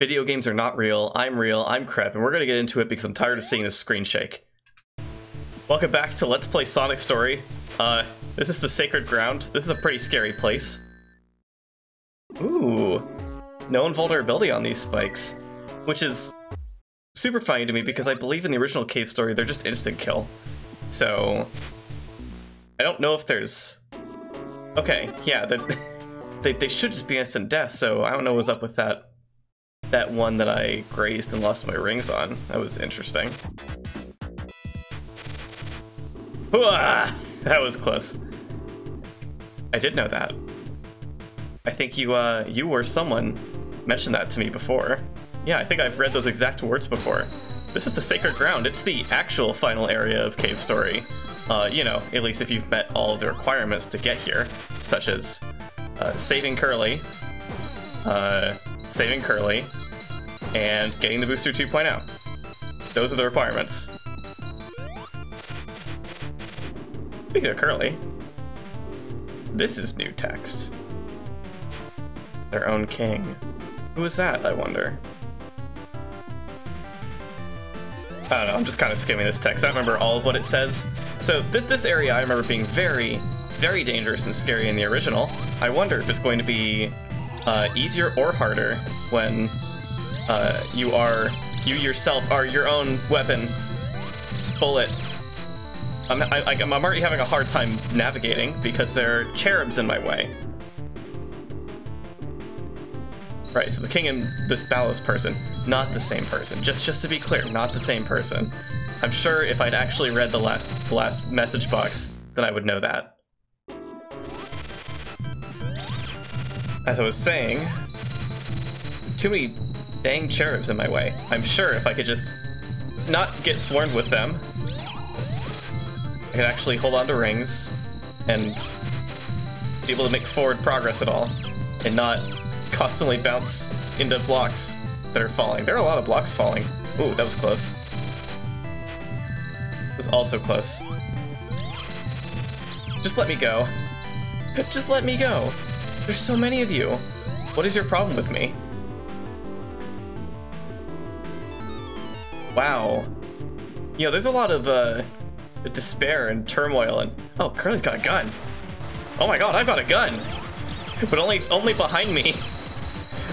Video games are not real. I'm real. I'm crap, and we're gonna get into it because I'm tired of seeing this screen shake. Welcome back to Let's Play Sonic Story. Uh, this is the Sacred Ground. This is a pretty scary place. Ooh, no invulnerability on these spikes, which is super funny to me because I believe in the original cave story they're just instant kill. So I don't know if there's. Okay, yeah, they they should just be instant death. So I don't know what's up with that that one that I grazed and lost my rings on. That was interesting. That was close. I did know that. I think you, uh, you or someone mentioned that to me before. Yeah, I think I've read those exact words before. This is the Sacred Ground. It's the actual final area of Cave Story. Uh, you know, at least if you've met all of the requirements to get here, such as uh, saving Curly, uh, saving Curly, and getting the booster 2.0. Those are the requirements. Speaking of Curly, this is new text. Their own king. Who is that, I wonder? I don't know, I'm just kind of skimming this text. I remember all of what it says. So this, this area I remember being very, very dangerous and scary in the original. I wonder if it's going to be uh, easier or harder when uh, you are, you yourself are your own weapon. Bullet. I'm, I, I'm already having a hard time navigating because there are cherubs in my way. Right, so the king and this Ballos person, not the same person. Just just to be clear, not the same person. I'm sure if I'd actually read the last the last message box, then I would know that. As I was saying, too many dang cherubs in my way. I'm sure if I could just not get swarmed with them, I could actually hold on to rings and be able to make forward progress at all and not constantly bounce into blocks that are falling. There are a lot of blocks falling. Ooh, that was close. It was also close. Just let me go. Just let me go. There's so many of you. What is your problem with me? Wow. You know, there's a lot of uh, despair and turmoil and... Oh, Curly's got a gun. Oh my god, I've got a gun! But only only behind me.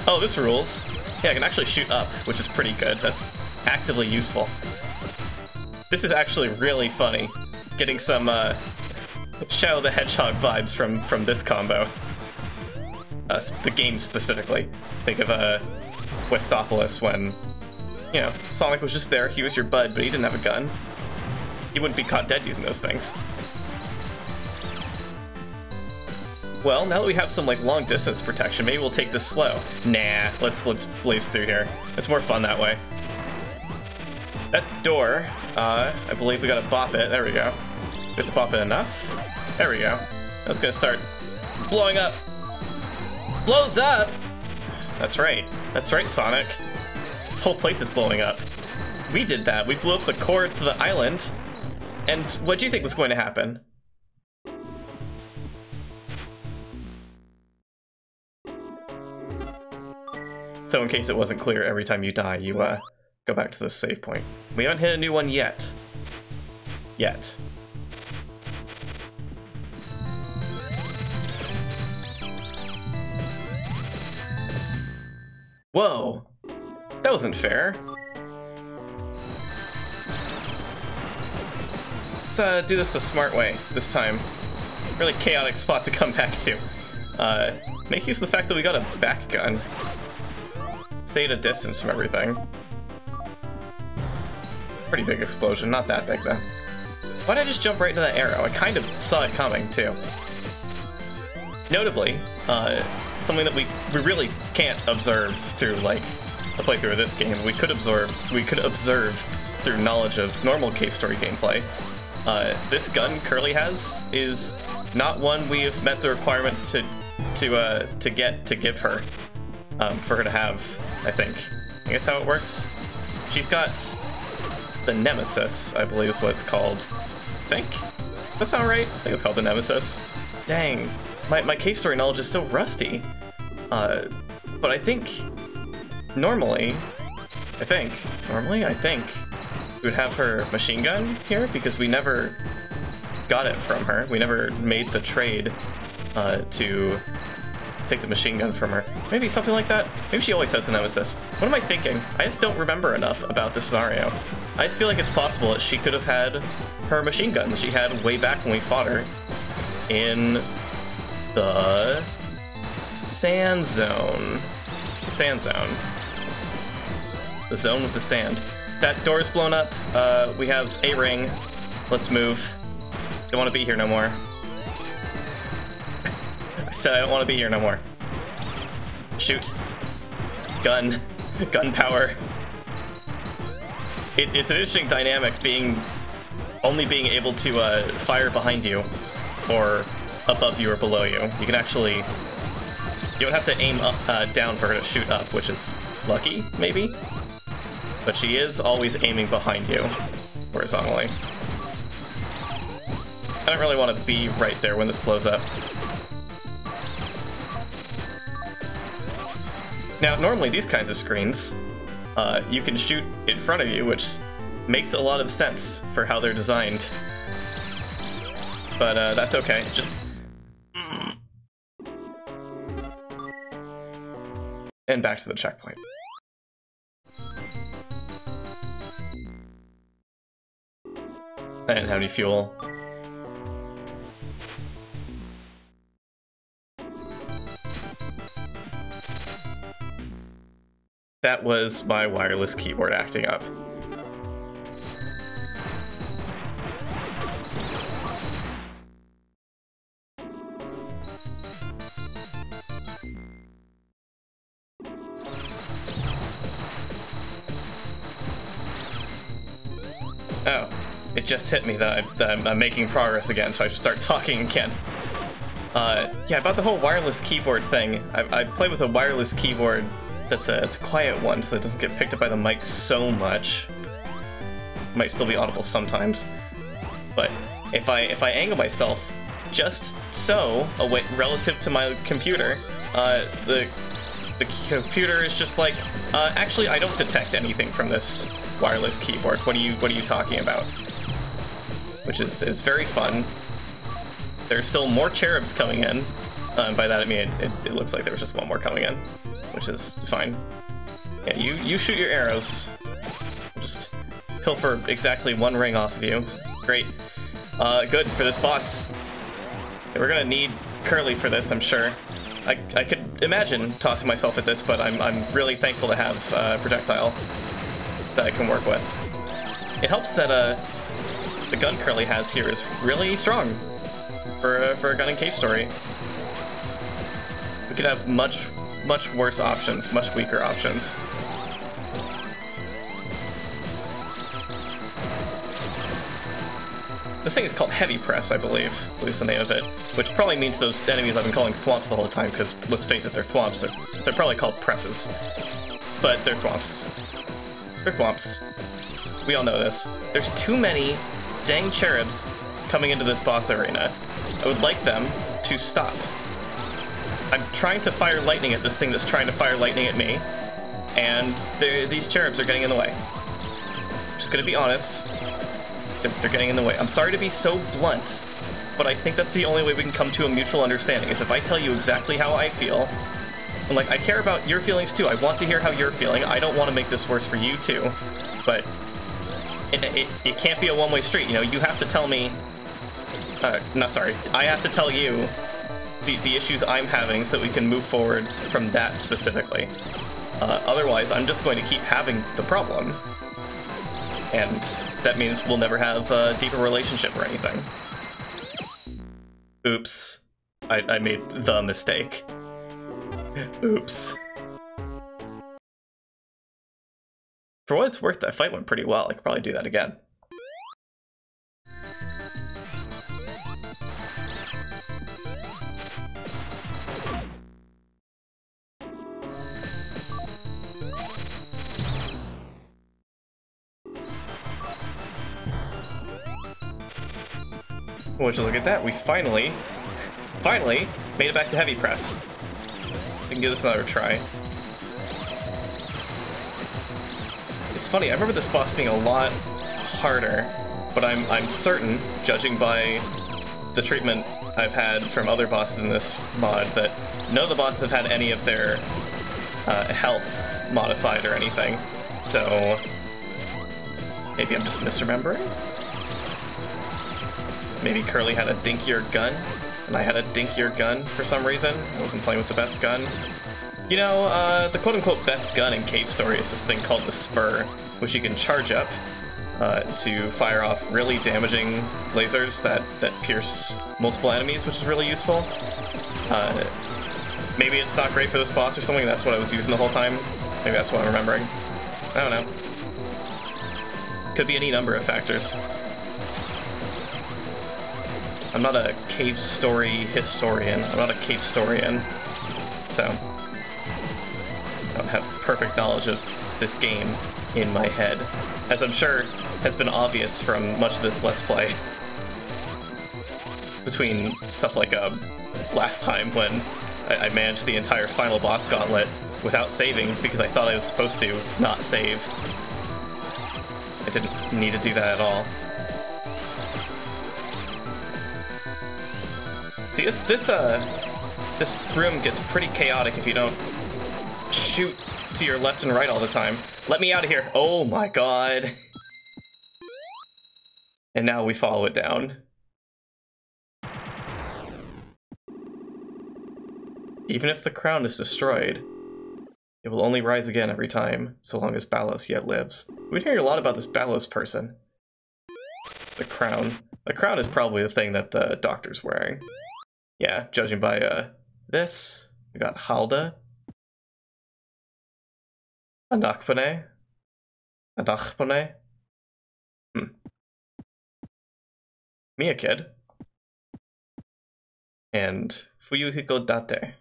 Oh, this rules. Yeah, I can actually shoot up, which is pretty good. That's actively useful. This is actually really funny. Getting some uh, Shadow the Hedgehog vibes from, from this combo. Uh, the game specifically. Think of uh, Westopolis when you know, Sonic was just there, he was your bud, but he didn't have a gun. He wouldn't be caught dead using those things. Well, now that we have some like long distance protection, maybe we'll take this slow. Nah, let's let's blaze through here. It's more fun that way. That door, uh, I believe we gotta bop it. There we go. Have to bop it enough. There we go. That's gonna start blowing up. Blows up! That's right. That's right, Sonic. This whole place is blowing up. We did that. We blew up the core to the island. And what do you think was going to happen? So in case it wasn't clear, every time you die, you uh, go back to the save point. We haven't hit a new one yet. Yet. Whoa! That wasn't fair. Let's uh, do this a smart way this time. Really chaotic spot to come back to. Uh, make use of the fact that we got a back gun. Stay at a distance from everything. Pretty big explosion, not that big though. Why'd I just jump right into that arrow? I kind of saw it coming too. Notably, uh, something that we, we really can't observe through like a playthrough of this game, we could observe we could observe through knowledge of normal cave story gameplay. Uh, this gun Curly has is not one we have met the requirements to to uh, to get to give her um, for her to have. I think. I guess how it works. She's got the Nemesis, I believe is what it's called. I think. That sound right? I think it's called the Nemesis. Dang, my, my cave story knowledge is so rusty. Uh, but I think normally, I think, normally, I think, we would have her machine gun here because we never got it from her. We never made the trade uh, to take the machine gun from her. Maybe something like that? Maybe she always has the nemesis. What am I thinking? I just don't remember enough about this scenario. I just feel like it's possible that she could have had her machine gun that she had way back when we fought her in the sand zone. Sand zone. The zone with the sand. That door's blown up. Uh, we have a ring. Let's move. Don't want to be here no more. I said I don't want to be here no more. Shoot. Gun. Gun power. It, it's an interesting dynamic being only being able to uh, fire behind you or above you or below you. You can actually you don't have to aim up uh, down for her to shoot up, which is lucky, maybe. But she is always aiming behind you horizontally. I don't really want to be right there when this blows up. Now, normally these kinds of screens, uh, you can shoot in front of you, which makes a lot of sense for how they're designed. But uh, that's okay. Just and back to the checkpoint. I didn't have any fuel. That was my wireless keyboard acting up. Oh, it just hit me that, I, that I'm, making progress again, so I should start talking again. Uh, yeah, about the whole wireless keyboard thing. I, I play with a wireless keyboard that's a, it's a quiet one, so it doesn't get picked up by the mic so much. Might still be audible sometimes. But if I if I angle myself just so away relative to my computer, uh, the the computer is just like, uh, actually, I don't detect anything from this wireless keyboard. What are you What are you talking about? Which is is very fun. There's still more cherubs coming in. Uh, by that I mean it, it, it, looks like there was just one more coming in, which is fine. Yeah, you you shoot your arrows. Just pilfer exactly one ring off of you. Great. Uh, good for this boss. we're gonna need Curly for this, I'm sure. I, I could imagine tossing myself at this, but I'm, I'm really thankful to have uh, projectile that I can work with. It helps that uh, the gun Curly has here is really strong for, uh, for a gun and cave story. We could have much, much worse options, much weaker options. This thing is called Heavy Press, I believe, at least the name of it, which probably means those enemies I've been calling thwomps the whole time, because let's face it, they're thwomps. They're, they're probably called presses, but they're thwomps. They're thwomps. We all know this. There's too many dang cherubs coming into this boss arena. I would like them to stop. I'm trying to fire lightning at this thing that's trying to fire lightning at me, and these cherubs are getting in the way. Just gonna be honest, they're getting in the way. I'm sorry to be so blunt, but I think that's the only way we can come to a mutual understanding, is if I tell you exactly how I feel, and like, I care about your feelings too. I want to hear how you're feeling. I don't want to make this worse for you too, but it, it, it can't be a one-way street, you know? You have to tell me, uh, no, sorry, I have to tell you the, the issues I'm having so that we can move forward from that specifically. Uh, otherwise, I'm just going to keep having the problem and that means we'll never have a deeper relationship or anything. Oops. I, I made the mistake. Oops. For what it's worth, that fight went pretty well. I could probably do that again. Would you look at that? We finally, finally made it back to heavy press. We can give this another try. it's funny, I remember this boss being a lot harder, but I'm, I'm certain, judging by the treatment I've had from other bosses in this mod, that none of the bosses have had any of their uh, health modified or anything. So maybe I'm just misremembering? Maybe Curly had a dinkier gun, and I had a dinkier gun for some reason. I wasn't playing with the best gun. You know, uh, the quote-unquote best gun in Cave Story is this thing called the Spur, which you can charge up uh, to fire off really damaging lasers that, that pierce multiple enemies, which is really useful. Uh, maybe it's not great for this boss or something, that's what I was using the whole time. Maybe that's what I'm remembering. I don't know. Could be any number of factors. I'm not a cave story historian. I'm not a cave historian. So, I don't have perfect knowledge of this game in my head, as I'm sure has been obvious from much of this Let's Play. Between stuff like um, last time when I, I managed the entire final boss gauntlet without saving because I thought I was supposed to not save. I didn't need to do that at all. See, this, this, uh, this room gets pretty chaotic if you don't shoot to your left and right all the time. Let me out of here. Oh my god. And now we follow it down. Even if the crown is destroyed, it will only rise again every time, so long as Ballos yet lives. We've been hearing a lot about this Ballos person. The crown. The crown is probably the thing that the doctor's wearing. Yeah, judging by uh this, we got Halda. Anakpone. Anakpone. Hmm. And Fuyuhiko Date.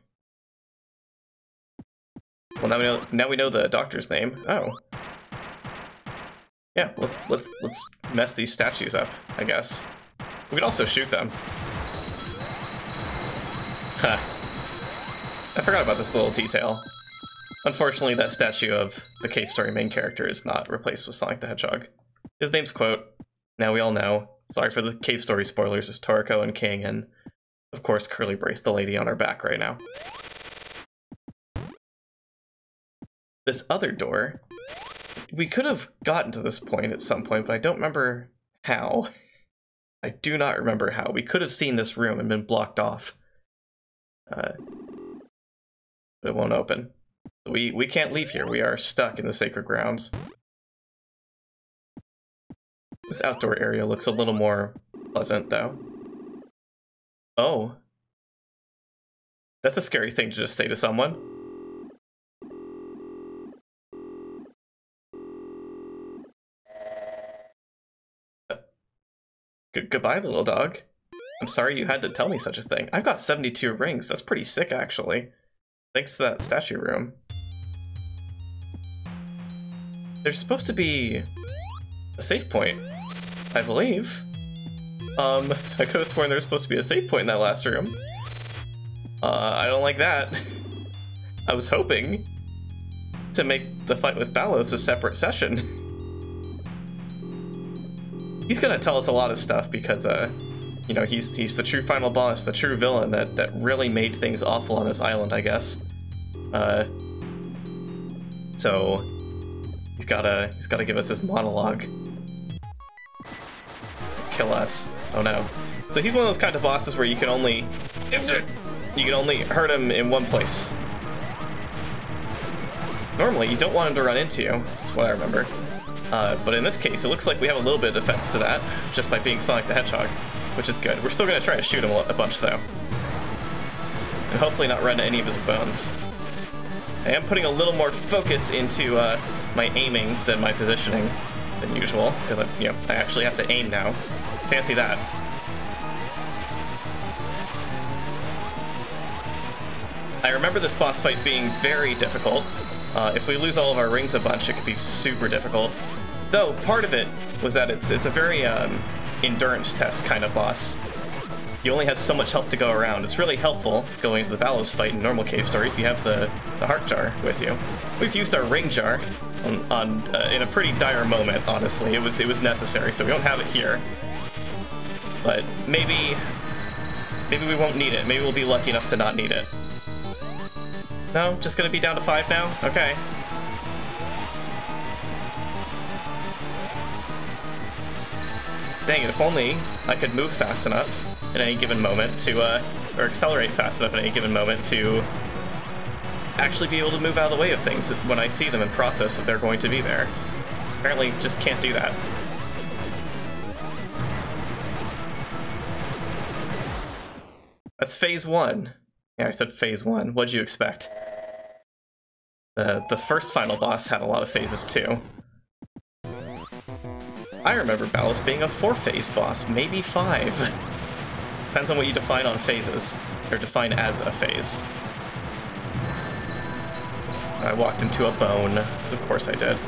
Well, now we know. Now we know the doctor's name. Oh. Yeah. Well, let's let's mess these statues up. I guess. We could also shoot them. I forgot about this little detail. Unfortunately, that statue of the Cave Story main character is not replaced with Sonic the Hedgehog. His name's Quote. Now we all know. Sorry for the Cave Story spoilers, it's Toroko and King, and of course Curly Brace, the lady on our back right now. This other door, we could have gotten to this point at some point, but I don't remember how. I do not remember how. We could have seen this room and been blocked off. Uh, but it won't open. We, we can't leave here. We are stuck in the sacred grounds. This outdoor area looks a little more pleasant, though. Oh. That's a scary thing to just say to someone. Good goodbye, little dog. I'm sorry you had to tell me such a thing. I've got 72 rings. That's pretty sick, actually. Thanks to that statue room. There's supposed to be a save point, I believe. Um, I could have sworn there was supposed to be a save point in that last room. Uh, I don't like that. I was hoping to make the fight with Ballos a separate session. He's gonna tell us a lot of stuff because, uh, you know, he's he's the true final boss, the true villain that that really made things awful on this island, I guess. Uh, so he's gotta he's gotta give us his monologue. Kill us. Oh no. So he's one of those kind of bosses where you can only you can only hurt him in one place. Normally, you don't want him to run into you. That's what I remember. Uh, but in this case, it looks like we have a little bit of defense to that, just by being Sonic the Hedgehog which is good. We're still to try to shoot him a bunch, though. And hopefully not run any of his bones. I am putting a little more focus into uh, my aiming than my positioning than usual, because I, you know, I actually have to aim now. Fancy that. I remember this boss fight being very difficult. Uh, if we lose all of our rings a bunch, it could be super difficult. Though, part of it was that it's it's a very um, endurance test kind of boss. You only have so much health to go around. It's really helpful going into the Ballos fight in normal cave story if you have the, the heart jar with you. We've used our ring jar on, on uh, in a pretty dire moment. Honestly, it was it was necessary. So we don't have it here, but maybe maybe we won't need it. Maybe we'll be lucky enough to not need it. No, just gonna be down to five now. Okay. Dang it! If only I could move fast enough at any given moment to, uh, or accelerate fast enough at any given moment to actually be able to move out of the way of things when I see them and process that they're going to be there. Apparently, just can't do that. That's phase one. Yeah, I said phase one. What'd you expect? The, the first final boss had a lot of phases too. I remember Ballos being a four-phase boss, maybe five. Depends on what you define on phases, or define as a phase. I walked into a bone, because of course I did.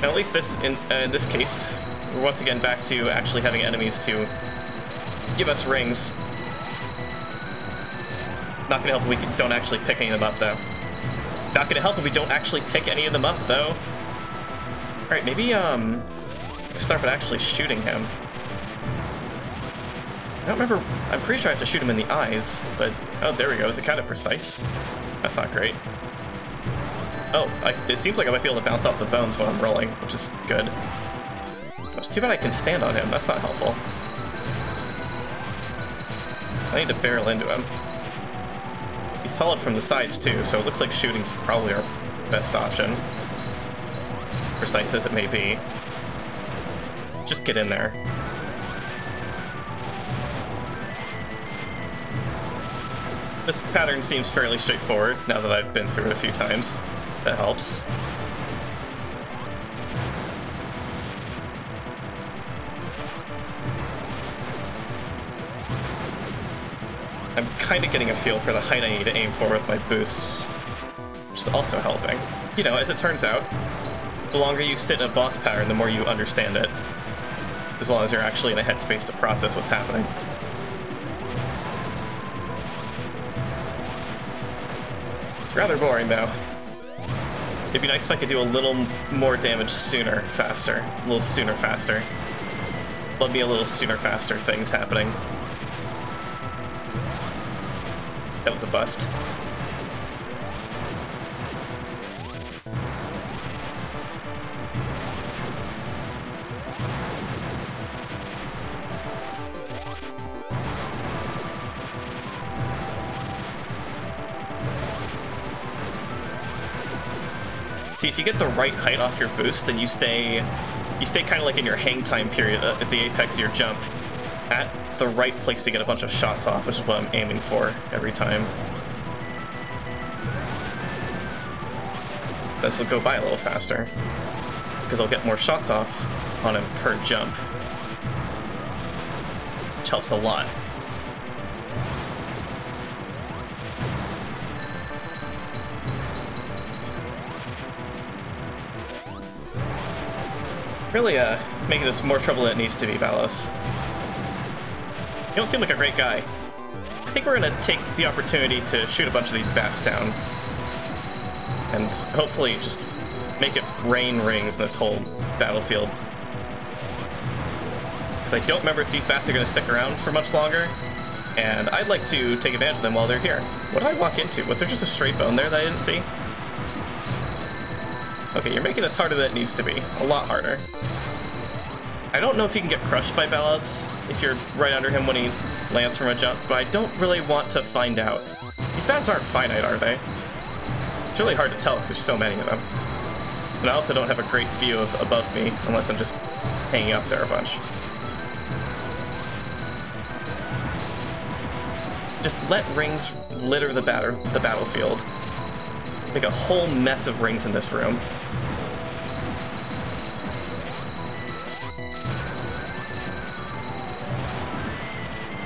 Now, at least this, in, uh, in this case, we're once again back to actually having enemies to give us rings. Not gonna help if we don't actually pick any of them up, though. Not gonna help if we don't actually pick any of them up, though. Alright, maybe, um... Start by actually shooting him. I don't remember... I'm pretty sure I have to shoot him in the eyes, but... Oh, there we go. Is it kind of precise? That's not great. Oh, I, it seems like I might be able to bounce off the bones when I'm rolling, which is good. It's too bad I can stand on him. That's not helpful. So I need to barrel into him. He's solid from the sides, too, so it looks like shooting's probably our best option. Precise as it may be. Just get in there. This pattern seems fairly straightforward now that I've been through it a few times. That helps. I'm kind of getting a feel for the height I need to aim for with my boosts, which is also helping. You know, as it turns out, the longer you sit in a boss pattern, the more you understand it. As long as you're actually in a headspace to process what's happening. It's rather boring, though. It'd be nice if I could do a little more damage sooner, faster. A little sooner, faster. Love me a little sooner, faster things happening. That was a bust. See, if you get the right height off your boost, then you stay you stay kind of like in your hang time period uh, at the apex of your jump at the right place to get a bunch of shots off, which is what I'm aiming for every time. This will go by a little faster, because I'll get more shots off on him per jump, which helps a lot. Really, uh, making this more trouble than it needs to be, Ballos. You don't seem like a great guy. I think we're gonna take the opportunity to shoot a bunch of these bats down. And hopefully just make it rain rings in this whole battlefield. Because I don't remember if these bats are gonna stick around for much longer. And I'd like to take advantage of them while they're here. What did I walk into? Was there just a straight bone there that I didn't see? Okay, you're making this harder than it needs to be. A lot harder. I don't know if you can get crushed by Ballos if you're right under him when he lands from a jump, but I don't really want to find out. These bats aren't finite, are they? It's really hard to tell because there's so many of them. And I also don't have a great view of above me unless I'm just hanging up there a bunch. Just let rings litter the batter the battlefield. Make a whole mess of rings in this room.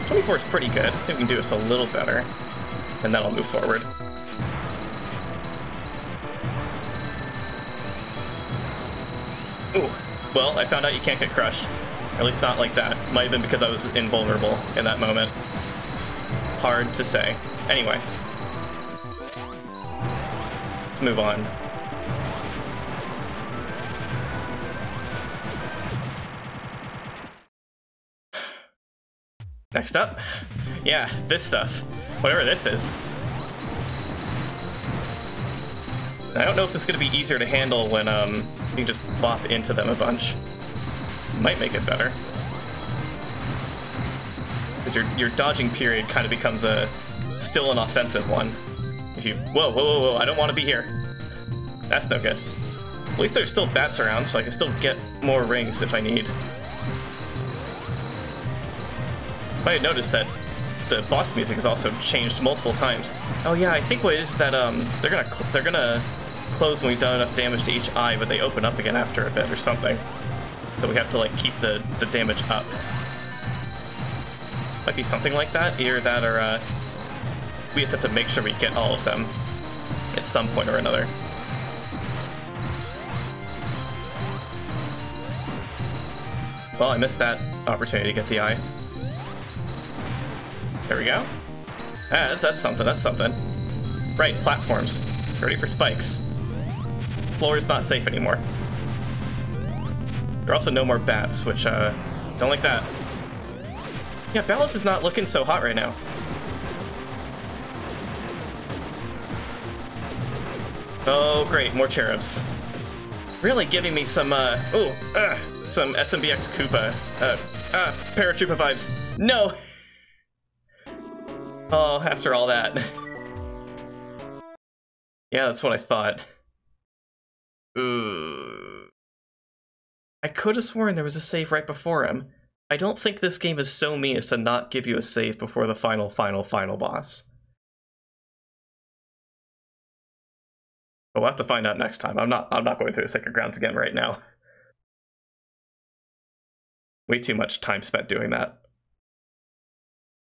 24 is pretty good. I think we can do this a little better. And then I'll move forward. Ooh. Well, I found out you can't get crushed. At least not like that. Might have been because I was invulnerable in that moment. Hard to say. Anyway move on. Next up? Yeah, this stuff. Whatever this is. I don't know if this is going to be easier to handle when um, you can just bop into them a bunch. Might make it better. Because your, your dodging period kind of becomes a still an offensive one. Whoa, whoa, whoa, whoa, I don't want to be here. That's no good. At least there's still bats around, so I can still get more rings if I need. I had noticed that the boss music has also changed multiple times. Oh yeah, I think what it is that um they're gonna they're gonna close when we've done enough damage to each eye, but they open up again after a bit or something. So we have to like keep the the damage up. Might be something like that. Either that or uh, we just have to make sure we get all of them at some point or another. Well, I missed that opportunity to get the eye. There we go. Ah, that's, that's something, that's something. Right, platforms. Ready for spikes. Floor is not safe anymore. There are also no more bats, which, uh, don't like that. Yeah, Ballos is not looking so hot right now. Oh, great, more cherubs. Really giving me some, uh, ooh, uh, some SMBX Koopa, uh, uh, Paratroopa vibes. No! Oh, after all that. yeah, that's what I thought. Ooh. I could have sworn there was a save right before him. I don't think this game is so mean as to not give you a save before the final, final, final boss. But we'll have to find out next time. I'm not I'm not going through the sacred grounds again right now. Way too much time spent doing that.